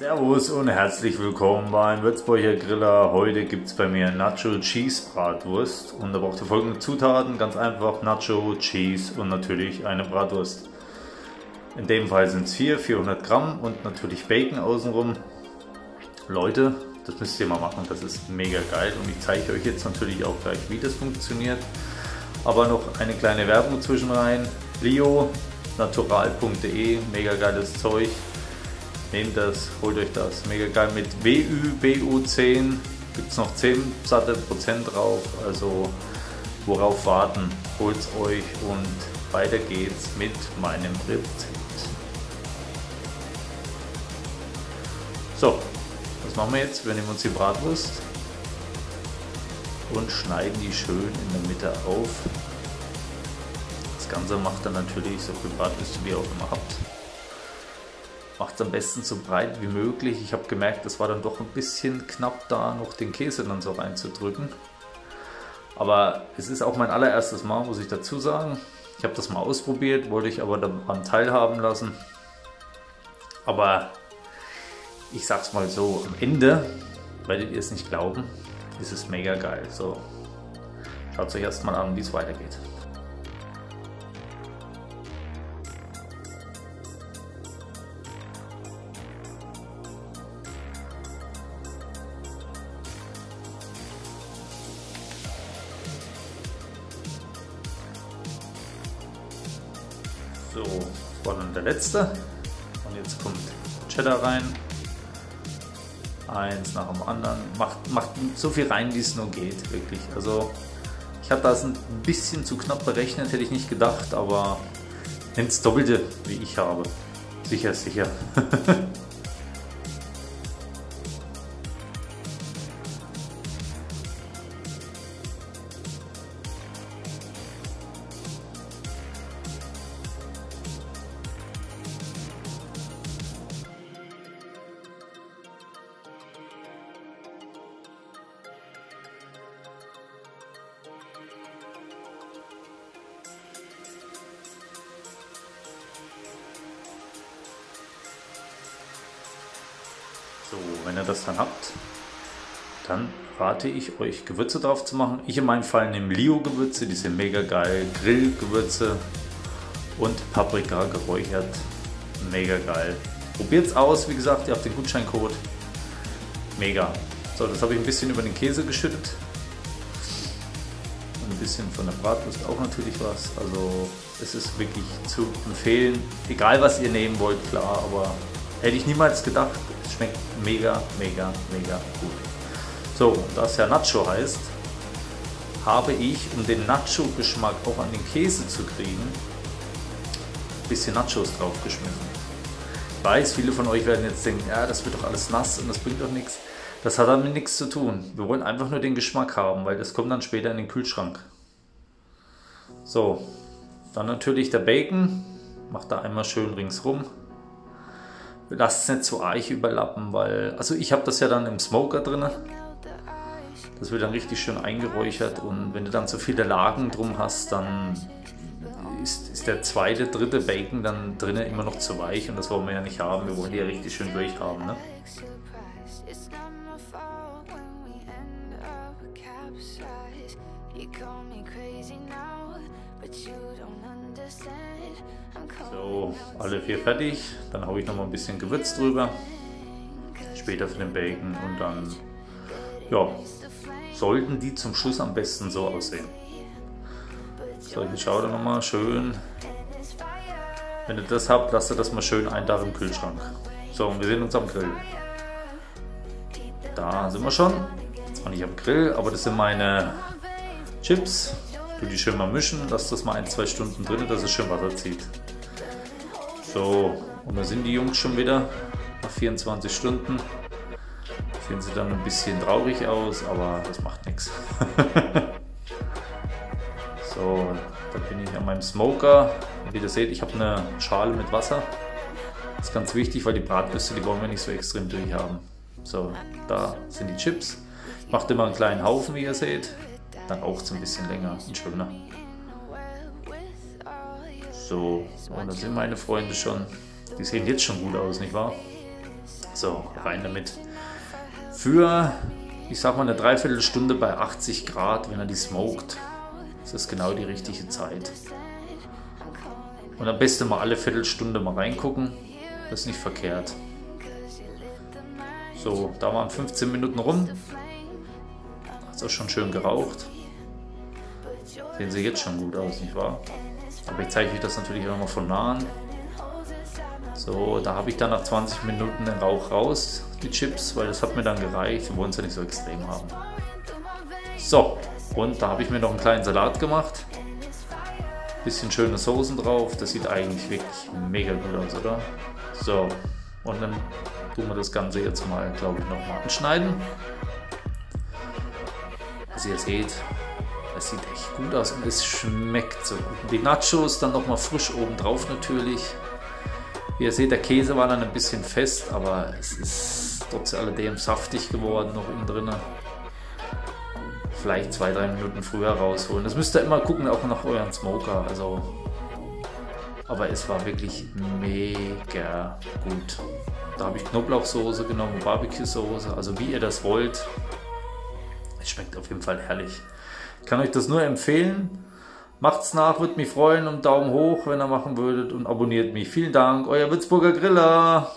Servus und herzlich willkommen beim Würzburger Griller. Heute gibt es bei mir Nacho Cheese Bratwurst und da braucht ihr folgende Zutaten. Ganz einfach Nacho, Cheese und natürlich eine Bratwurst. In dem Fall sind es 4, 400 Gramm und natürlich Bacon außenrum. Leute, das müsst ihr mal machen, das ist mega geil und ich zeige euch jetzt natürlich auch gleich, wie das funktioniert. Aber noch eine kleine Werbung zwischen rein. Leo, natural.de, mega geiles Zeug. Nehmt das, holt euch das. Mega geil mit WÜ, BU10 gibt es noch 10 satte Prozent drauf. Also worauf warten? Holt es euch und weiter geht's mit meinem Rezept. So, was machen wir jetzt? Wir nehmen uns die Bratwurst und schneiden die schön in der Mitte auf. Das Ganze macht dann natürlich so viel Bratwurst, wie ihr auch immer habt. Macht es am besten so breit wie möglich. Ich habe gemerkt, es war dann doch ein bisschen knapp da, noch den Käse dann so reinzudrücken. Aber es ist auch mein allererstes Mal, muss ich dazu sagen. Ich habe das mal ausprobiert, wollte ich aber daran teilhaben lassen. Aber ich sag's mal so, am Ende, werdet ihr es nicht glauben, ist es mega geil. So, schaut euch erstmal an, wie es weitergeht. So, das war dann der letzte. Und jetzt kommt Cheddar rein. Eins nach dem anderen. Macht, macht so viel rein, wie es nur geht, wirklich. Also, ich habe das ein bisschen zu knapp berechnet, hätte ich nicht gedacht, aber nimmt das Doppelte, wie ich habe. Sicher, sicher. So, wenn ihr das dann habt, dann rate ich euch Gewürze drauf zu machen. Ich in meinem Fall nehme Lio-Gewürze, die sind mega geil. Grillgewürze und Paprika geräuchert, mega geil. Probiert es aus, wie gesagt, ihr habt den Gutscheincode. Mega. So, das habe ich ein bisschen über den Käse geschüttet. Und ein bisschen von der Bratwurst auch natürlich was. Also es ist wirklich zu empfehlen. Egal was ihr nehmen wollt, klar, aber hätte ich niemals gedacht. Schmeckt mega, mega, mega gut. So, da es ja Nacho heißt, habe ich, um den Nacho-Geschmack auch an den Käse zu kriegen, ein bisschen Nachos drauf geschmissen. Ich weiß, viele von euch werden jetzt denken, ja, das wird doch alles nass und das bringt doch nichts. Das hat damit nichts zu tun. Wir wollen einfach nur den Geschmack haben, weil das kommt dann später in den Kühlschrank. So, dann natürlich der Bacon. Macht da einmal schön ringsrum. Lasst es nicht zu arg überlappen, weil, also ich habe das ja dann im Smoker drin. Das wird dann richtig schön eingeräuchert und wenn du dann so viele Lagen drum hast, dann ist, ist der zweite, dritte Bacon dann drinnen immer noch zu weich und das wollen wir ja nicht haben. Wir wollen die ja richtig schön durchhaben. Ne? So, alle vier fertig. Dann haue ich noch mal ein bisschen Gewürz drüber. Später für den Bacon und dann, ja, sollten die zum Schluss am besten so aussehen. So, hier schaut ihr nochmal schön. Wenn ihr das habt, lasst ihr das mal schön ein Tag im Kühlschrank. So, und wir sehen uns am Grill. Da sind wir schon. Zwar nicht am Grill, aber das sind meine Chips. Du die schön mal mischen, lass das mal ein, zwei Stunden drin, dass es schön Wasser zieht. So, und da sind die Jungs schon wieder nach 24 Stunden. Sehen sie dann ein bisschen traurig aus, aber das macht nichts. so, da bin ich an meinem Smoker. Wie ihr seht, ich habe eine Schale mit Wasser. Das ist ganz wichtig, weil die Bratwürste, die wollen wir nicht so extrem durchhaben. So, da sind die Chips. Ich mache immer einen kleinen Haufen, wie ihr seht. Dann raucht es ein bisschen länger und schöner. So, und da sind meine Freunde schon. Die sehen jetzt schon gut aus, nicht wahr? So, rein damit. Für, ich sag mal, eine Dreiviertelstunde bei 80 Grad, wenn er die smoked, ist das genau die richtige Zeit. Und am besten mal alle Viertelstunde mal reingucken. Das ist nicht verkehrt. So, da waren 15 Minuten rum. Hat es auch schon schön geraucht. Sehen sie jetzt schon gut aus, nicht wahr? Aber ich zeige euch das natürlich auch mal von nahen. So, da habe ich dann nach 20 Minuten den Rauch raus, die Chips, weil das hat mir dann gereicht. Wir wollen es ja nicht so extrem haben. So, und da habe ich mir noch einen kleinen Salat gemacht. Bisschen schöne Soßen drauf. Das sieht eigentlich wirklich mega gut aus, oder? So, und dann tun wir das Ganze jetzt mal, glaube ich, nochmal anschneiden. Was ihr seht, das sieht echt gut aus und es schmeckt so gut. Die Nachos dann nochmal frisch oben drauf natürlich. Wie ihr seht, der Käse war dann ein bisschen fest, aber es ist trotz alledem saftig geworden noch innen drin. Vielleicht zwei, drei Minuten früher rausholen. Das müsst ihr immer gucken, auch nach euren Smoker. Also, aber es war wirklich mega gut. Da habe ich Knoblauchsoße genommen, Barbecue-Soße, also wie ihr das wollt. Schmeckt auf jeden Fall herrlich. Ich kann euch das nur empfehlen. Macht's nach, würde mich freuen und Daumen hoch, wenn ihr machen würdet und abonniert mich. Vielen Dank, euer Würzburger Griller.